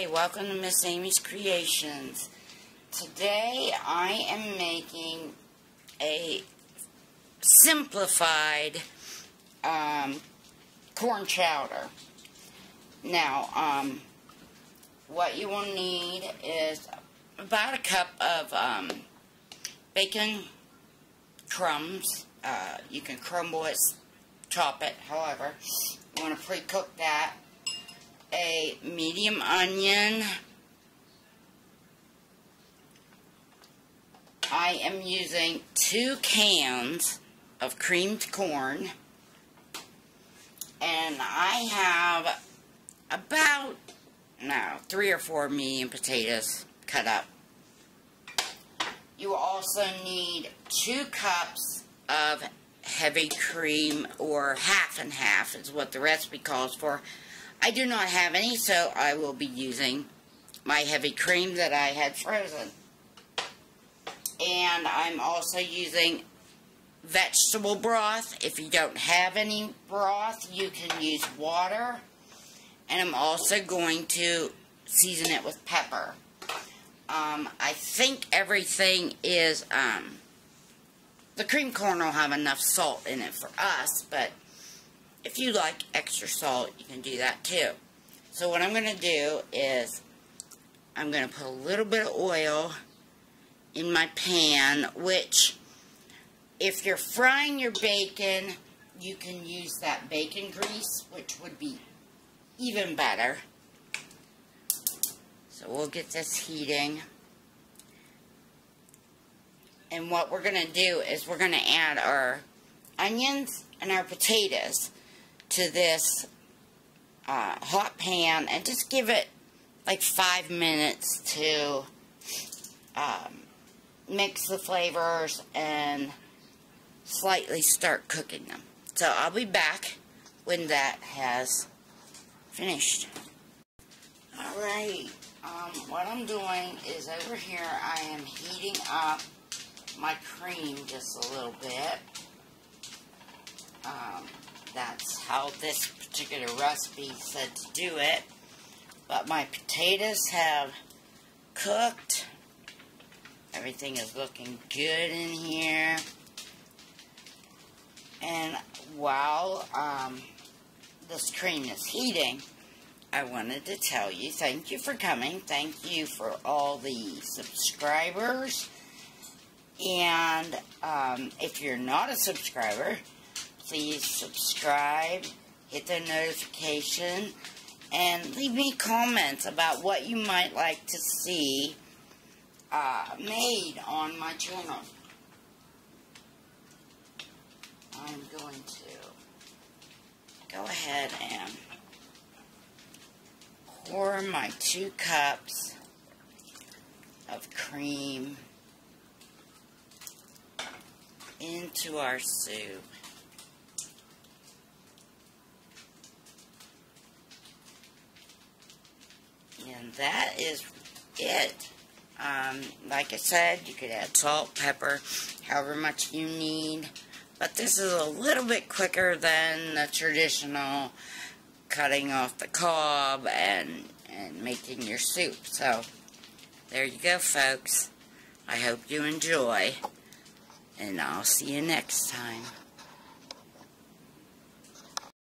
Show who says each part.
Speaker 1: Hi, welcome to Miss Amy's Creations. Today I am making a simplified um, corn chowder. Now, um, what you will need is about a cup of um, bacon crumbs. Uh, you can crumble it, chop it, however. You want to pre-cook that medium onion. I am using two cans of creamed corn. And I have about, no, three or four medium potatoes cut up. You also need two cups of heavy cream, or half and half is what the recipe calls for. I do not have any, so I will be using my heavy cream that I had frozen. And I'm also using vegetable broth. If you don't have any broth, you can use water. And I'm also going to season it with pepper. Um, I think everything is, um, the cream corn will have enough salt in it for us, but if you like extra salt, you can do that too. So what I'm going to do is I'm going to put a little bit of oil in my pan, which if you're frying your bacon, you can use that bacon grease, which would be even better. So we'll get this heating. And what we're going to do is we're going to add our onions and our potatoes to this uh, hot pan and just give it like five minutes to um, mix the flavors and slightly start cooking them. So I'll be back when that has finished. Alright, um, what I'm doing is over here I am heating up my cream just a little bit. Um, that's how this particular recipe said to do it. But my potatoes have cooked. Everything is looking good in here. And while um, this cream is heating, I wanted to tell you, thank you for coming. Thank you for all the subscribers. And um, if you're not a subscriber, please subscribe, hit the notification, and leave me comments about what you might like to see uh, made on my channel. I'm going to go ahead and pour my two cups of cream into our soup. That is it. Um, like I said, you could add salt, pepper, however much you need. But this is a little bit quicker than the traditional cutting off the cob and, and making your soup. So, there you go, folks. I hope you enjoy. And I'll see you next time.